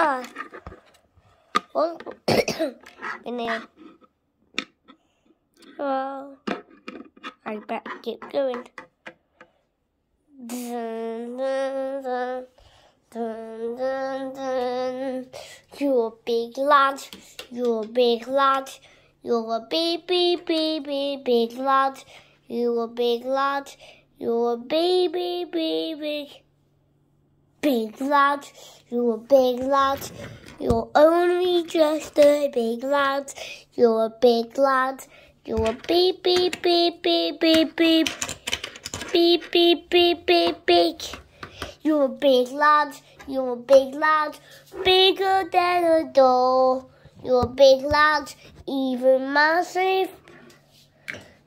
Ah. In there. Oh. I better keep going. Dun, dun, dun. Dun, dun, dun. You're a big lad, you're a big lad, you're a big, big, big, big, big lad, you're a big lad, you're a big, big, big, big, big lad, you're a big lad, you're only just a big lad, you're a big lad, you're a big, big, big, big, big, big, big, big, big, big. You're a big lad, you're a big lad, bigger than a doll. You're a big lad, even massive.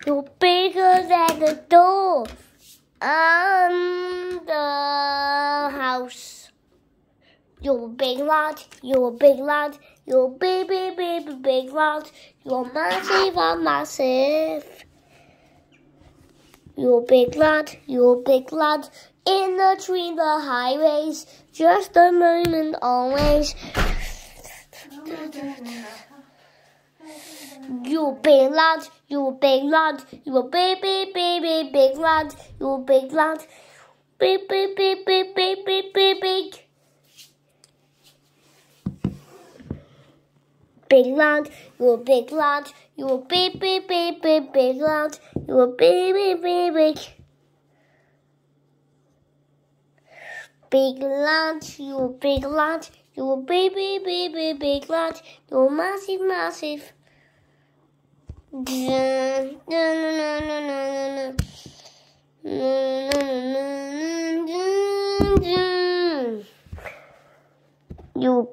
You're bigger than a door and the house. You're a big lad, you're a big lad, you're big, big, big, big, lad. You're massive and massive. You're big lad, you're big lad, in the between the highways, just a moment always. You big lad, you a big lad, you a big, big, big, big, big lad, you a big lad, big, big, big, big, big, big, big, big. Big lad, you a big lad, you a big, big, big, big, big lad, you a big, big, big, big. Big lad, you a big lad, you a big, big, big, big, big lad, you're massive, massive. Dun, dun, dun, dun, dun, dun, dun, dun. You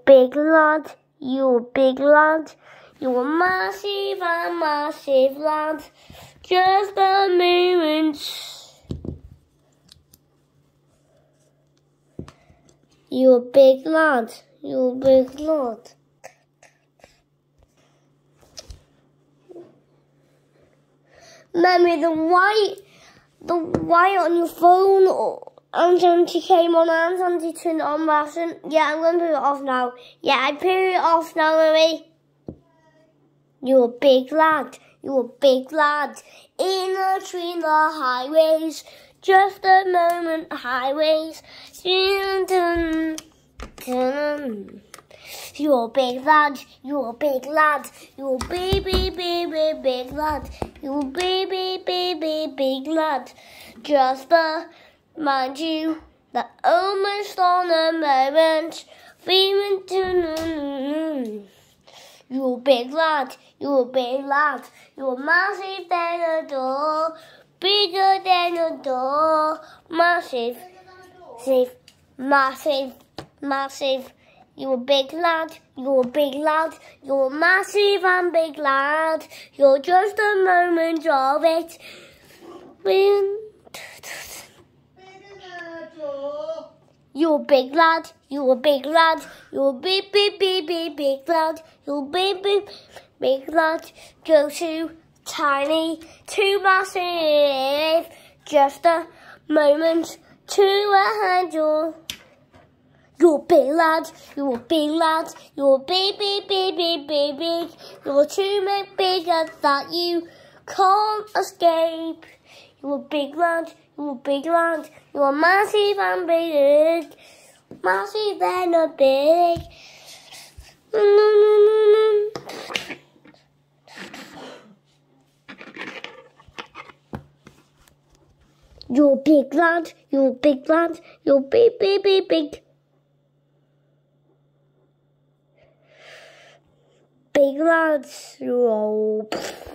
big lad, you big lad, you a massive and massive lad, just a moment. You a big lad, you big lad. Mummy, the white, the white on your phone, Antonty came on, Antonty turned on, Martin. Yeah, I'm going to put it off now. Yeah, I put it off now, Mummy. You're a big lad, you're a big lad. In between the highways, just a moment, highways. Dun, dun, dun. You're a big lad, you're a big lad, you're a big, big, big, lad, you're a big, big, big, lad. Just mind you, that almost on a moment, feeling to You're a big lad, you're a big lad, you're massive than a door, bigger than a door, massive, massive, massive, massive. You're a big lad, you're a big lad, you're massive and big lad. You're just a moment of it. You're a big lad, you're a big lad, you're a big, big, big, big, big lad. You're a big, big, big lad. Go to tiny, too massive. Just a moment to a handle. You're big, lad. You're big, lad. You're be big, big, big, big, big. You're too make bigger that you can't escape. You're big lad. You're big lad. you are massive and big, massive and a big. Mm -hmm. You're big lad. you're big lad. you're big, big, big, big. big loud roll.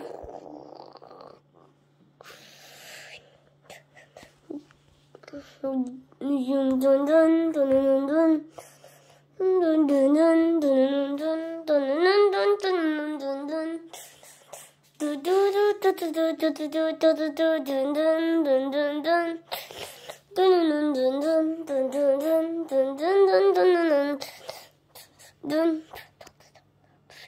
Dun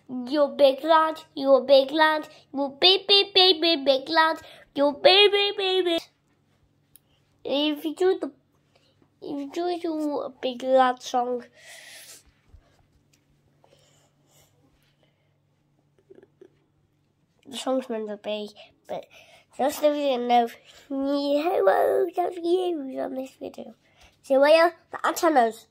your big lad, your big lad, your big, big, big, big, big lad, your big, big, big, big. If you do the, if you do a big lad song, the song's meant to be, but just so you know, hello, that's you on this video. See So, well, the antennas.